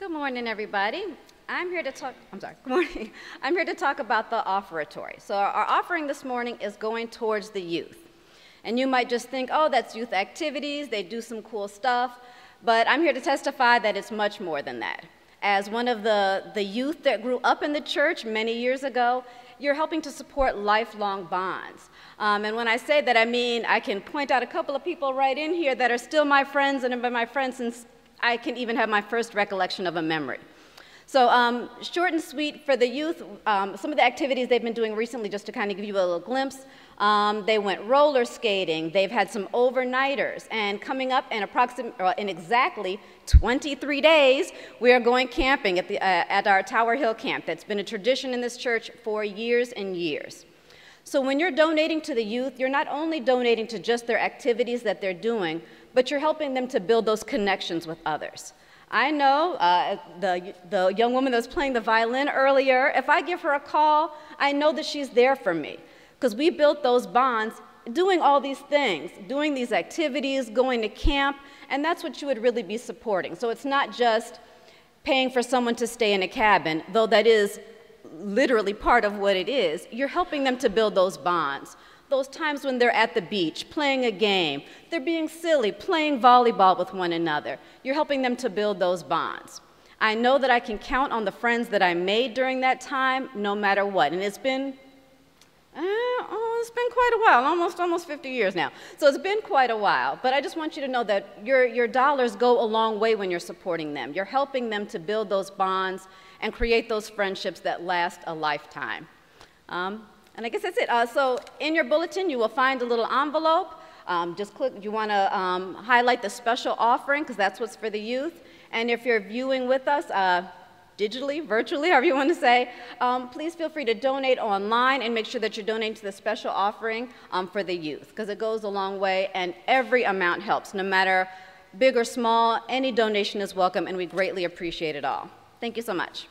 Good morning, everybody. I'm here to talk, I'm sorry, good morning. I'm here to talk about the offertory. So our, offering this morning is going towards the youth. And you might just think, oh, that's youth activities, they do some cool stuff. But I'm here to testify that it's much more than that. As one of the, the youth that grew up in the church many years ago, you're helping to support lifelong bonds. Um, and when I say that, I mean I can point out a couple of people right in here that are still my friends and have been my friends since I can even have my first recollection of a memory. So um, short and sweet for the youth, um, some of the activities they've been doing recently, just to kind of give you a little glimpse, um, they went roller skating, they've had some overnighters, and coming up in, approximate, uh, in exactly 23 days, we are going camping at, the, uh, at our Tower Hill camp. That's been a tradition in this church for years and years. So when you're donating to the youth, you're not only donating to just their activities that they're doing, but you're helping them to build those connections with others. I know uh, the, the young woman that was playing the violin earlier, if I give her a call, I know that she's there for me because we built those bonds doing all these things, doing these activities, going to camp, and that's what you would really be supporting. So it's not just paying for someone to stay in a cabin, though that is literally part of what it is. You're helping them to build those bonds those times when they're at the beach, playing a game, they're being silly, playing volleyball with one another. You're helping them to build those bonds. I know that I can count on the friends that I made during that time, no matter what. And it's been, uh, oh, it's been quite a while, almost almost 50 years now. So it's been quite a while. But I just want you to know that your, your dollars go a long way when you're supporting them. You're helping them to build those bonds and create those friendships that last a lifetime. Um, and I guess that's it. Uh, so in your bulletin, you will find a little envelope. Um, just click, you want to um, highlight the special offering because that's what's for the youth. And if you're viewing with us, uh, digitally, virtually, however you want to say, um, please feel free to donate online and make sure that you're donating to the special offering um, for the youth because it goes a long way and every amount helps, no matter big or small, any donation is welcome and we greatly appreciate it all. Thank you so much.